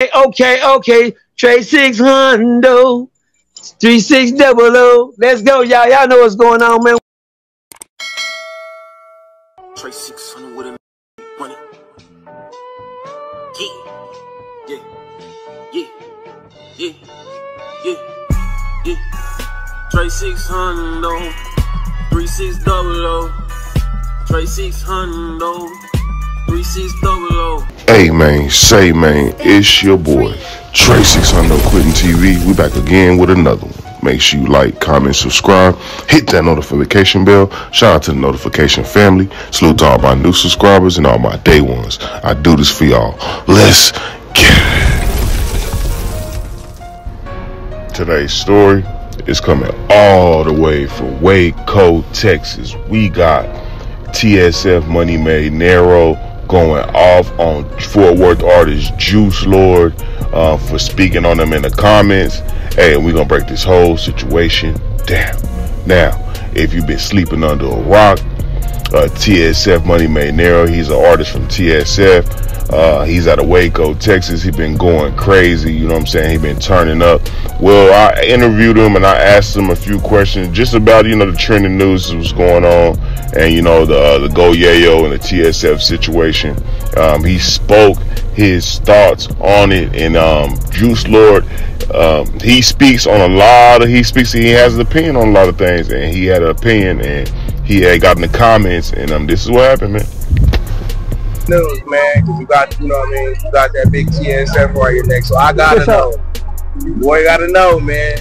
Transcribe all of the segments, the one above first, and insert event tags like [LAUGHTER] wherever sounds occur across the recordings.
okay, okay. Trey six hundo. Three six double O. Let's go, y'all. Y'all know what's going on, man. Trey six hundred with money. Yeah, yeah, yeah, yeah, yeah, yeah. Trey six hundo. Three six double O. Trey six hundo. Three six double O. Hey man, say man, it's your boy Trey 600 Quentin TV. We back again with another one. Make sure you like, comment, subscribe, hit that notification bell. Shout out to the notification family. Salute to all my new subscribers and all my day ones. I do this for y'all. Let's get it. Today's story is coming all the way from Waco, Texas. We got TSF Money Made Nero going off on Fort Worth artist Juice Lord uh, for speaking on them in the comments. Hey, we're gonna break this whole situation down. Now, if you've been sleeping under a rock, uh, TSF Money Made Nero, he's an artist from TSF. Uh, he's out of Waco, Texas. He been going crazy. You know what I'm saying? He been turning up. Well, I interviewed him and I asked him a few questions just about you know the trending news that was going on and you know the uh, the Go Yayo and the TSF situation. Um, he spoke his thoughts on it and um, Juice Lord. Um, he speaks on a lot of he speaks. He has an opinion on a lot of things and he had an opinion and he had gotten the comments and um, this is what happened, man news, man, because you got, you know what I mean, you got that big TSF right your neck. So I gotta know. Boy, gotta know, man.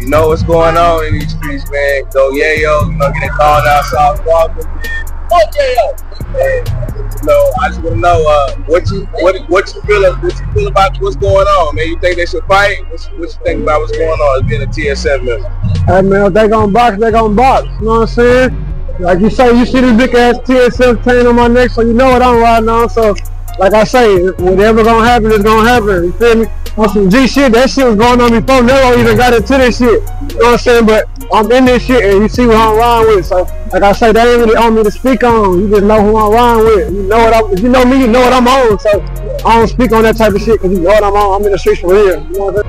You know what's going on in these streets, man. Go Yayo, you know, getting called out Sauce Walka, man. Oh, Yayo! Man, you know, I just want to know uh, what you what what you feel what you feel about what's going on, man. You think they should fight? What you, what you think about what's going on as being a TSF member? Hey man, if they gonna box, they gonna box. You know what I'm saying? Like you say, you see this big ass TSF chain on my neck, so you know what I'm riding on. So, like I say, whatever gonna happen is gonna happen. You feel me? On some G shit, that shit was going on before Nero even got into this shit. You know what I'm saying? But I'm in this shit, and you see what I'm riding with. So, like I say, they ain't really on me to speak on. You just know who I'm riding with. You know what I, if you know me, you know what I'm on. So, I don't speak on that type of shit because you know what I'm on. I'm in the streets for real. You know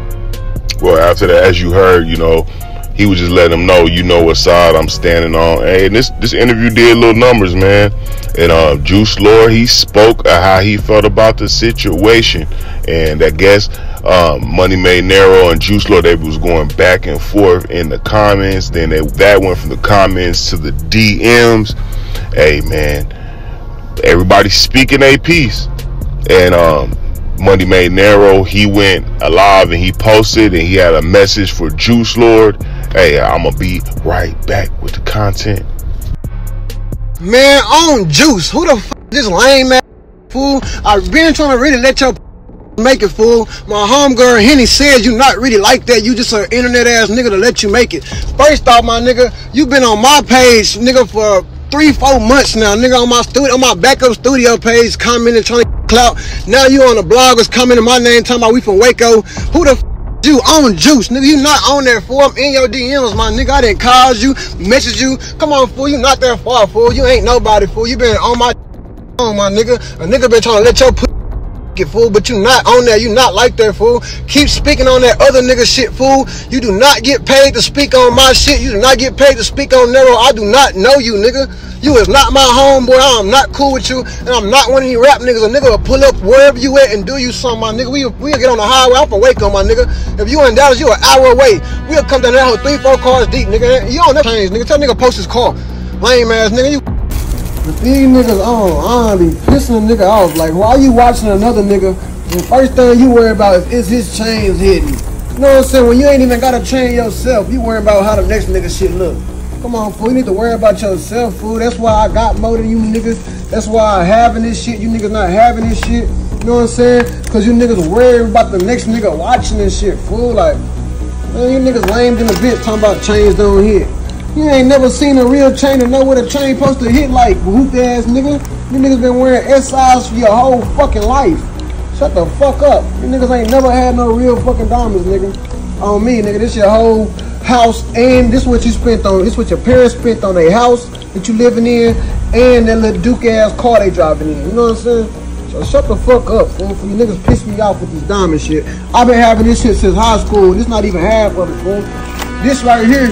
well, after that, as you heard, you know, he was just letting them know, you know what side I'm standing on. And this this interview did little numbers, man. And uh, Juice Lord, he spoke how he felt about the situation, and I guess um, Money Made Nero and Juice Lord, they was going back and forth in the comments. Then they, that went from the comments to the DMs. Hey, man, everybody speaking a piece, and um, Money Made Nero, he went alive and he posted and he had a message for Juice Lord. Hey, I'm gonna be right back with the content. Man, on Juice, who the f this lame ass fool? I've been trying to really let your make it fool. My homegirl Henny says you not really like that. You just an internet ass nigga to let you make it. First off, my nigga, you been on my page, nigga, for three, four months now, nigga, on my studio, on my backup studio page, commenting, trying to clout. Now you on the bloggers commenting my name, talking about we from Waco. Who the you on juice, nigga? You not on there for I'm in your DMs, my nigga. I didn't call you, message you. Come on, fool. You not that far, fool. You ain't nobody, fool. You been on my on [LAUGHS] my nigga. A nigga been trying to let your get fool, but you not on there. You not like that fool. Keep speaking on that other nigga shit, fool. You do not get paid to speak on my shit. You do not get paid to speak on Nero. I do not know you, nigga. You is not my homeboy. I'm not cool with you, and I'm not one of these rap niggas. A nigga will pull up wherever you at and do you something, my nigga. We we'll get on the highway. I'm from Waco, my nigga. If you in Dallas, you an hour away. We'll come down there three, four cars deep, nigga. You on that change, nigga. Tell nigga post his car. Lame ass nigga. You these niggas on, I be pissing a nigga off. Like, why you watching another nigga the first thing you worry about is, is his chains hidden. You know what I'm saying? When you ain't even got a chain yourself, you worry about how the next nigga shit look. Come on, fool. You need to worry about yourself, fool. That's why I got more than you niggas. That's why I having this shit. You niggas not having this shit. You know what I'm saying? Because you niggas worry about the next nigga watching this shit, fool. Like, man, you niggas lame in a bit talking about chains don't hit. You ain't never seen a real chain and know what a chain supposed to hit like, hoop ass nigga. You niggas been wearing SIs for your whole fucking life. Shut the fuck up. You niggas ain't never had no real fucking diamonds, nigga. On me, nigga. This your whole house and this what you spent on. This what your parents spent on a house that you living in and that little Duke ass car they driving in. You know what I'm saying? So shut the fuck up, fool. For you niggas piss me off with this diamond shit. I've been having this shit since high school. This not even half of it, fool. This right here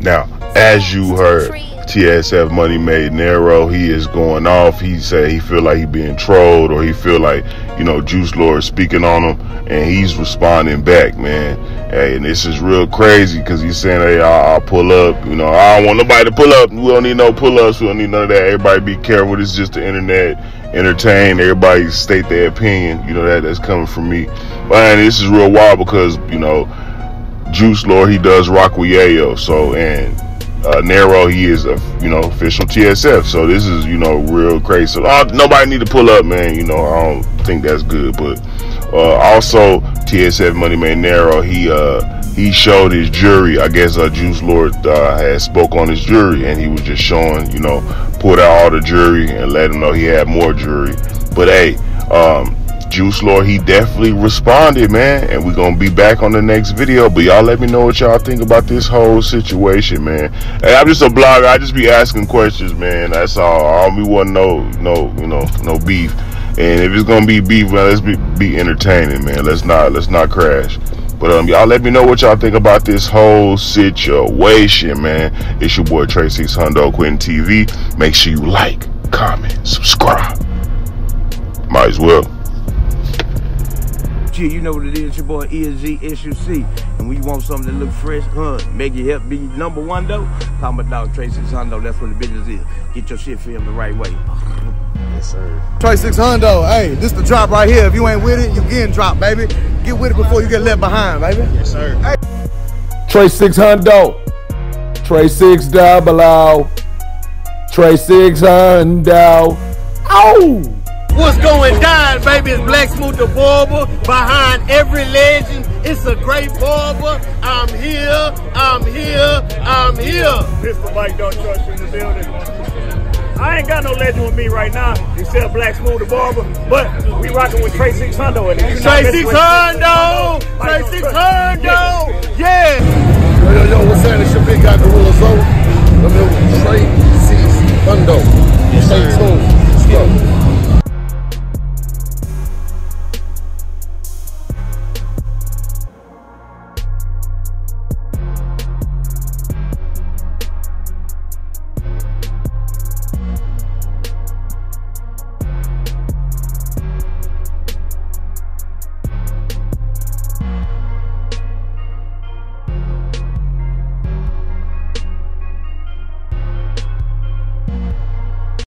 Now, as you heard, TSF Money Made Nero, he is going off. He said he feel like he being trolled or he feel like, you know, Juice Lord speaking on him and he's responding back, man. Hey, and this is real crazy because he's saying, hey, I'll, I'll, pull up. You know, I don't want nobody to pull up. We don't need no pull ups. We don't need none of that. Everybody be careful. Is just the internet. Entertain. Everybody state their opinion. You know, that that's coming from me. But this is real wild because, you know, Juice Lord, he does rock with Yayo. So, and uh, Nero, he is a you know official TSF. So this is you know real crazy. So uh, nobody need to pull up, man. You know I don't think that's good. But uh, also TSF Money Man Nero, he uh he showed his jury. I guess uh, Juice Lord uh, had spoke on his jury, and he was just showing you know pulled out all the jury and let him know he had more jury. But hey, um, Juice Lord, he definitely responded, man. And we're gonna be back on the next video. But y'all let me know what y'all think about this whole situation, man. Hey, I'm just a blogger. I just be asking questions, man. That's all. I don't be wanting no, no, you know, no beef. And if it's gonna be beef, man, let's be be entertaining, man. Let's not let's not crash. But um, y'all let me know what y'all think about this whole situation, man. It's your boy Six Hundo Quentin TV. Make sure you like, comment, subscribe. Might as well shit, you know what it is. Your boy ESG SUC. And when you want something that look fresh, huh, make it help be number one though, call my dog Trey 600. That's what the business is. Get your shit filmed the right way. Yes, sir. Trey 600. Hey, this the drop right here. If you ain't with it, you getting dropped, baby. Get with it before you get left behind, baby. Yes, sir. Hey. Trey 600. Trey 6 double O. Trey 600. Oh! What's going down, baby? It's Black Smooth the Barber. Behind every legend, it's a great barber. I'm here, I'm here, I'm here. Mr. Mike Don't Trust you in the building. I ain't got no legend with me right now, except Black Smooth the Barber, but we rocking with Trey 600. And if Trey 600! Trey 600! Yeah! Yo, yo, yo, what's happening? It's your big guy, Gorilla Zoe. I'm here with Trey 600.